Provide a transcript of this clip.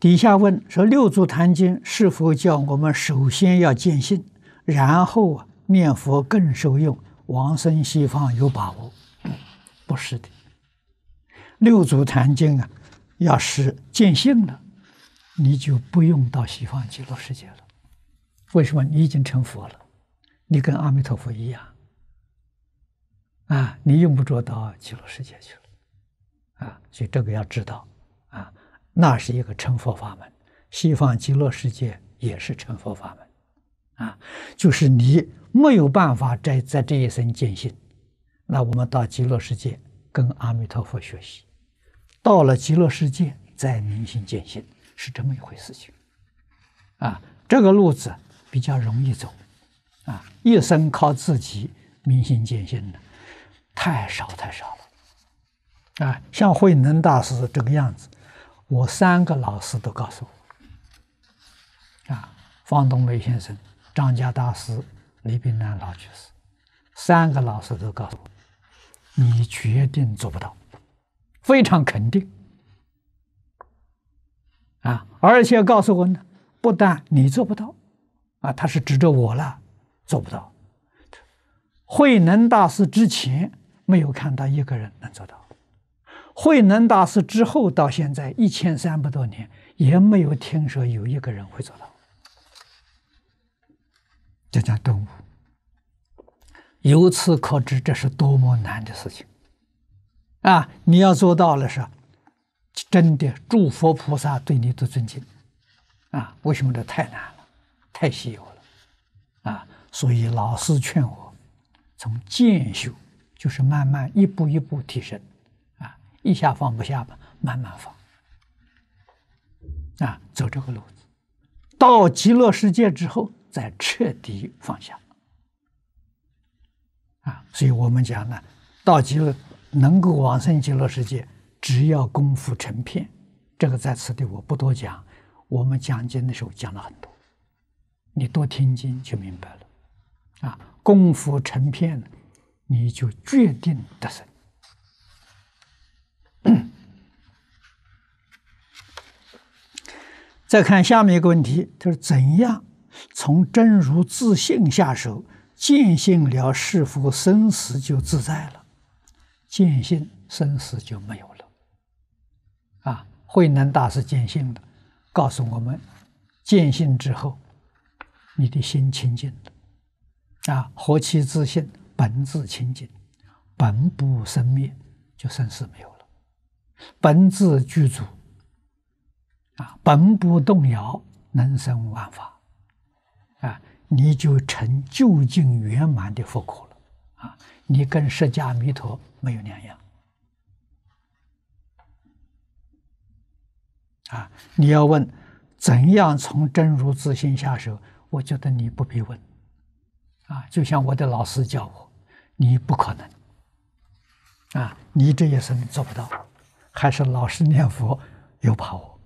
底下问说：“六祖坛经是否叫我们首先要见性，然后啊念佛更受用，往生西方有把握？”不是的。六祖坛经啊，要是见性了，你就不用到西方极乐世界了。为什么？你已经成佛了，你跟阿弥陀佛一样啊，你用不着到极乐世界去了啊。所以这个要知道啊。那是一个成佛法门，西方极乐世界也是成佛法门，啊，就是你没有办法在在这一生见性，那我们到极乐世界跟阿弥陀佛学习，到了极乐世界再明心见性，是这么一回事情，啊，这个路子比较容易走，啊，一生靠自己明心见性的太少太少了，啊，像慧能大师这个样子。我三个老师都告诉我，啊，方东梅先生、张家大师、李炳南老居士，三个老师都告诉我，你决定做不到，非常肯定，啊，而且告诉我呢，不但你做不到，啊，他是指着我了，做不到。慧能大师之前没有看到一个人能做到。慧能大师之后到现在一千三百多年，也没有听说有一个人会做到。这叫顿悟。由此可知，这是多么难的事情啊！你要做到了，是真的，诸佛菩萨对你的尊敬啊！为什么这太难了，太稀有了啊！所以老师劝我，从渐修，就是慢慢一步一步提升。一下放不下吧，慢慢放，啊，走这个路子，到极乐世界之后再彻底放下，啊，所以我们讲呢，到极乐能够往生极乐世界，只要功夫成片，这个在此地我不多讲，我们讲经的时候讲了很多，你多听经就明白了，啊，功夫成片，你就决定得生。再看下面一个问题，他说：“怎样从真如自信下手？见性了，是否生死就自在了？见性，生死就没有了。”啊，慧能大师见性的，告诉我们：见性之后，你的心清净了。啊，何其自信，本自清净，本不生灭，就生死没有了，本自具足。啊，本不动摇，能生万法，啊，你就成究竟圆满的佛果了，啊，你跟释迦弥陀没有两样，啊，你要问怎样从真如自信下手，我觉得你不必问，啊，就像我的老师教我，你不可能，啊，你这一生做不到，还是老实念佛有把握。